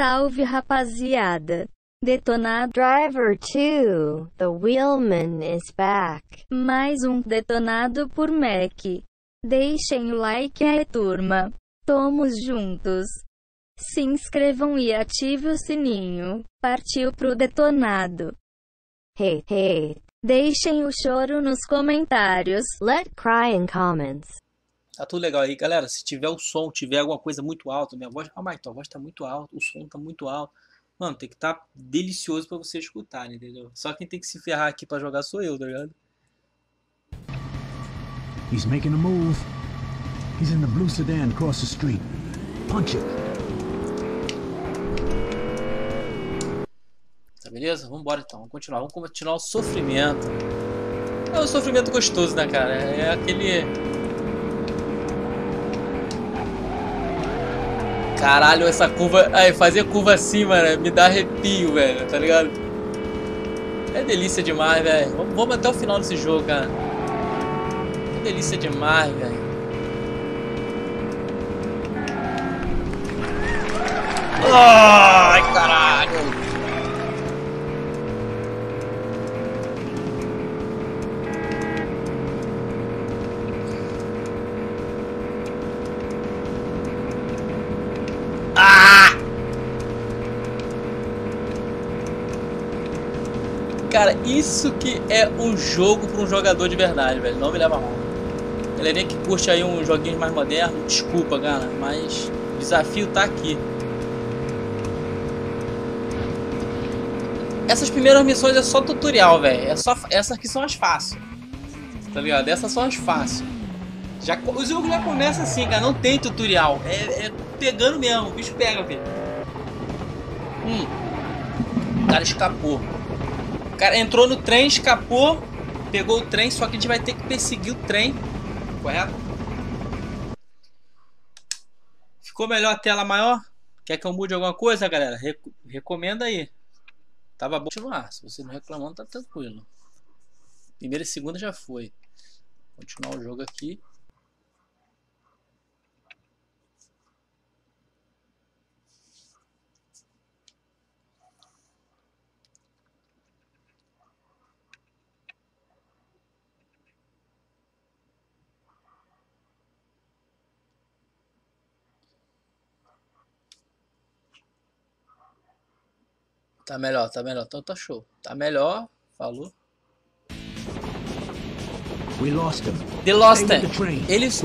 Salve rapaziada. Detonado Driver 2, the wheelman is back. mais um detonado por Mac. Deixem o like aí turma. Tomos juntos. Se inscrevam e ative o sininho. Partiu pro detonado. Hey, hey, Deixem o choro nos comentários. let cry in comments. Tá tudo legal aí, galera. Se tiver o som, tiver alguma coisa muito alta, minha voz. Ah, mas tua voz tá muito alta, o som tá muito alto. Mano, tem que estar tá delicioso pra você escutar, entendeu? Só quem tem que se ferrar aqui pra jogar sou eu, tá ligado? He's making a move. He's in the blue sedan across the street. Punch it. Tá beleza? Vambora então, vamos continuar. Vamos continuar o sofrimento. É um sofrimento gostoso, né, cara? É aquele. Caralho, essa curva. Ai, fazer curva assim, mano, me dá arrepio, velho, tá ligado? É delícia demais, velho. Vamos, até o final desse jogo, cara. Que delícia demais, velho. Ai, isso que é um jogo para um jogador de verdade, velho. Não me leva mal. Galerinha que curte aí um joguinho mais moderno, desculpa, cara, mas o desafio tá aqui. Essas primeiras missões é só tutorial, velho. É só essas que são as fáceis. Tá ligado? Essas são as fáceis. Já, o jogo já começa assim, cara. Não tem tutorial. É, é pegando mesmo. O bicho pega, velho. Hum. O cara escapou. Cara entrou no trem, escapou. Pegou o trem, só que a gente vai ter que perseguir o trem. Correto? Ficou melhor a tela maior? Quer que eu mude alguma coisa, galera? Reco recomenda aí. Tava bom continuar. Se você não reclamando, tá tranquilo. Primeira e segunda já foi. Continuar o jogo aqui. Tá melhor, tá melhor. Então tá show. Tá melhor. Falou. We lost him. The Lost train. Eles.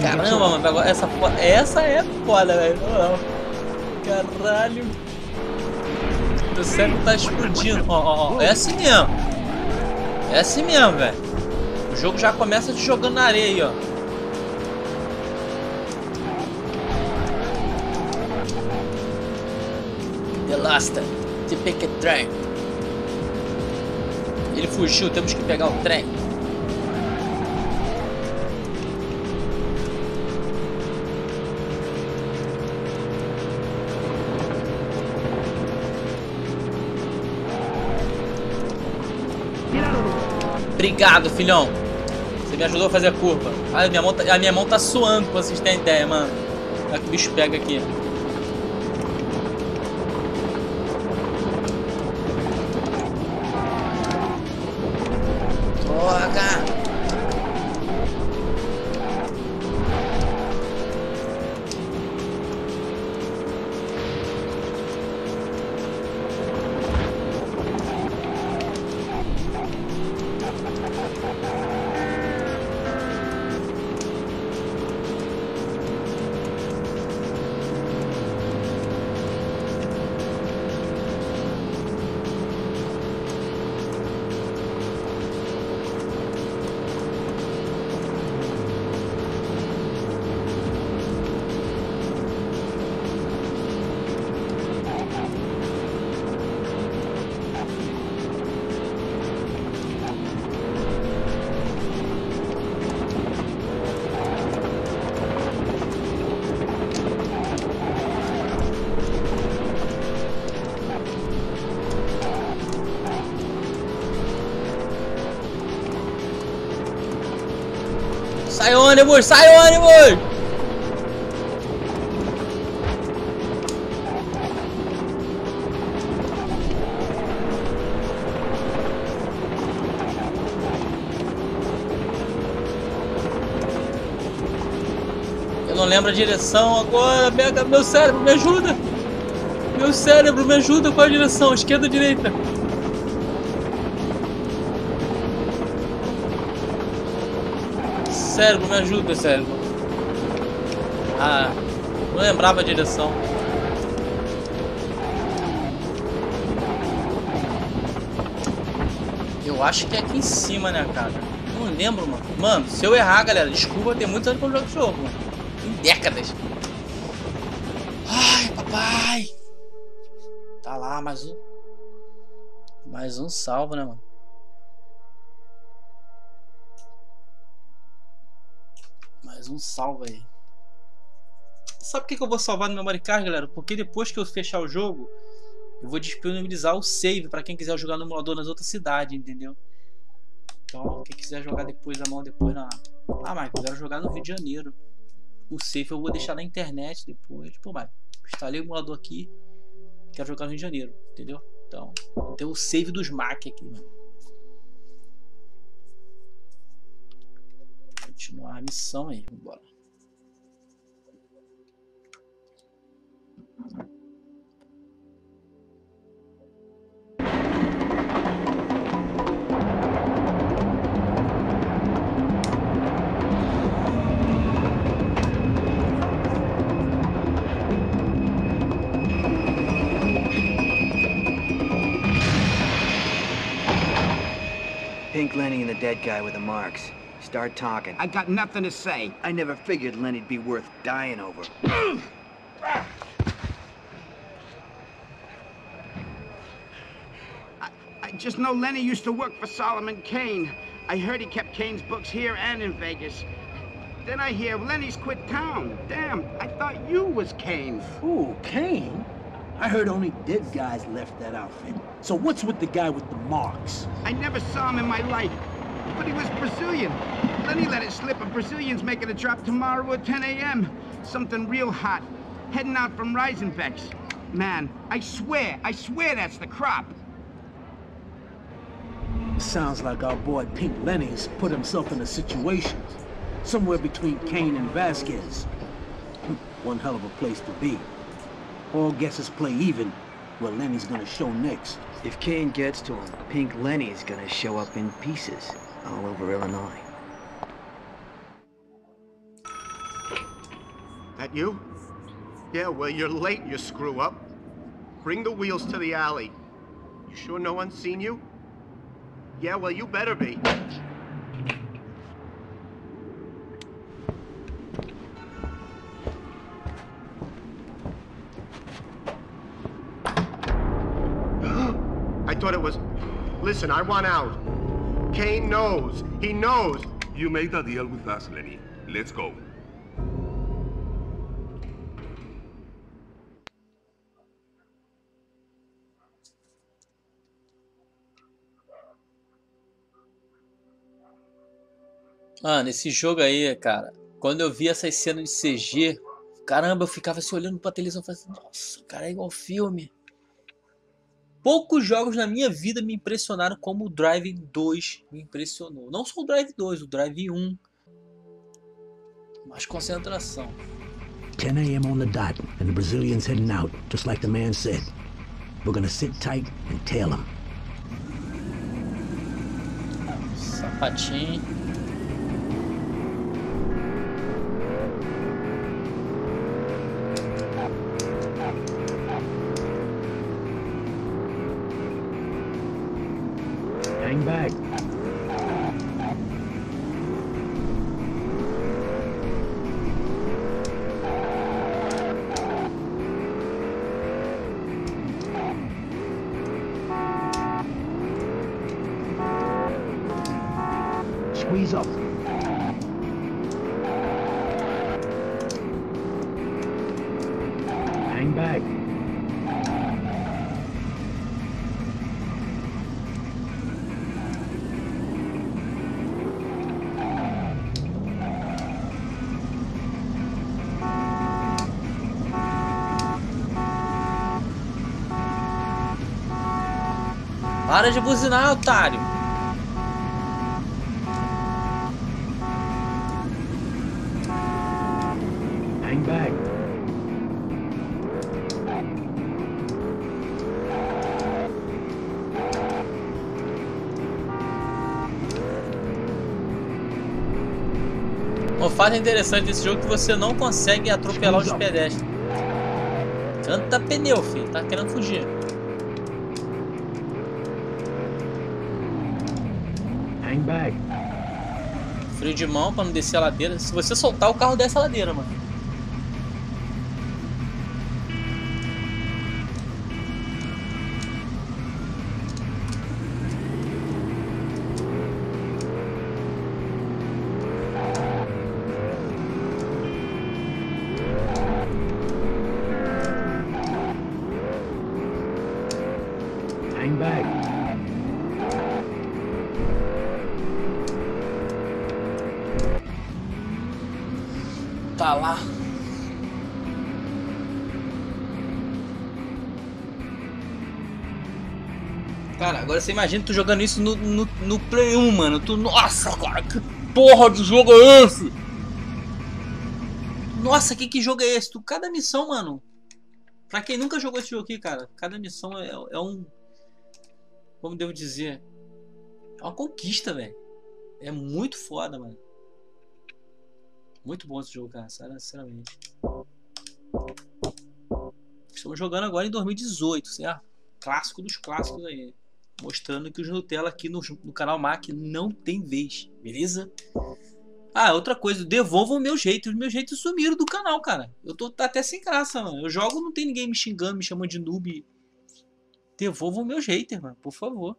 Caramba, mano. Agora essa, essa é foda, velho. Caralho. O cérebro tá explodindo. Ó, ó, ó. É assim mesmo. É assim mesmo, velho. O jogo já começa te jogando na areia aí, ó. The Picket Train. Ele fugiu, temos que pegar o trem. Obrigado, filhão. Você me ajudou a fazer a curva. A minha mão tá, a minha mão tá suando, pra vocês terem ideia, mano. Olha que bicho pega aqui. ônibus! Sai, ônibus! Eu não lembro a direção agora. Meu cérebro, me ajuda! Meu cérebro, me ajuda. Qual a direção? Esquerda ou direita? Cérebro, me ajuda, cérebro. Ah, não lembrava a direção. Eu acho que é aqui em cima, né, cara? Não lembro, mano. Mano, se eu errar, galera, desculpa, tem muitos anos que eu jogo jogo, mano. Tem décadas. Ai, papai. Tá lá, mais um. Mais um salvo, né, mano? Mais um salvo aí. Sabe por que, eu vou salvar no memory card, galera? Porque depois que eu fechar o jogo, eu vou disponibilizar o save para quem quiser jogar no emulador nas outras cidades, entendeu? Então, quem quiser jogar depois da mão depois na. Ah, mas quiser jogar no Rio de Janeiro. O save eu vou deixar na internet depois. Pô, mas instalei o emulador aqui. Quero jogar no Rio de Janeiro, entendeu? Então, tem o save dos Mac aqui, mano. Continuar a missão aí, vambora. Pink Lenny and the dead guy with the marks. Start talking. I got nothing to say. I never figured Lenny'd be worth dying over. I, I just know Lenny used to work for Solomon Kane. I heard he kept Kane's books here and in Vegas. Then I hear Lenny's quit town. Damn, I thought you was Kane. Ooh, Kane? I heard only dead guys left that outfit. So what's with the guy with the marks? I never saw him in my life. But he was Brazilian. Lenny let it slip a Brazilian's making a drop tomorrow at 10 a.m. Something real hot. Heading out from Reisenbeck's. Man, I swear, I swear that's the crop. Sounds like our boy Pink Lenny's put himself in a situation. Somewhere between Kane and Vasquez. One hell of a place to be. All guesses play even. Well, Lenny's gonna show next. If Kane gets to him, Pink Lenny's gonna show up in pieces all over Illinois. That you? Yeah, well, you're late, you screw up. Bring the wheels to the alley. You sure no one's seen you? Yeah, well, you better be. I thought it was... Listen, I want out. Kane knows. He knows. You made a deal with us, Lenny. Let's go. Mano, esse jogo aí, cara, quando eu vi essas cenas de CG, caramba, eu ficava assim olhando pra televisão e falando assim, nossa, cara, é igual filme. Poucos jogos na minha vida me impressionaram como o Drive 2 me impressionou. Não só o Drive 2, o Drive 1. Mais concentração. 10 a.m. on the dot, and the Brazilian's heading out, just like the man said. We're gonna sit tight and tail him. Sapatinho. Squeeze up. Hang back. Para de buzinar, otário. O fato interessante desse jogo é que você não consegue atropelar os pedestres. Canta pneu, filho. Tá querendo fugir. Hang back. Freio de mão pra não descer a ladeira. Se você soltar, o carro desce a ladeira, mano. Tá lá. Cara, agora você imagina tu jogando isso no, no, no Play 1, mano. Tu, nossa, cara, que porra de jogo é esse? Nossa, que, que jogo é esse? Tu, cada missão, mano. Pra quem nunca jogou esse jogo aqui, cara, cada missão é, é um. Como devo dizer? É uma conquista, velho. É muito foda, mano. Muito bom esse jogo, cara, sinceramente. Estamos jogando agora em 2018, certo? Clássico dos clássicos aí. Mostrando que os Nutella aqui no, no canal Mac não tem vez, beleza? Ah, outra coisa, devolvam meus haters. Os meus haters sumiram do canal, cara. Eu tô até sem graça, mano. Eu jogo, não tem ninguém me xingando, me chamando de noob. Devolvam meus haters, mano, por favor.